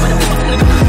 for the people, for the.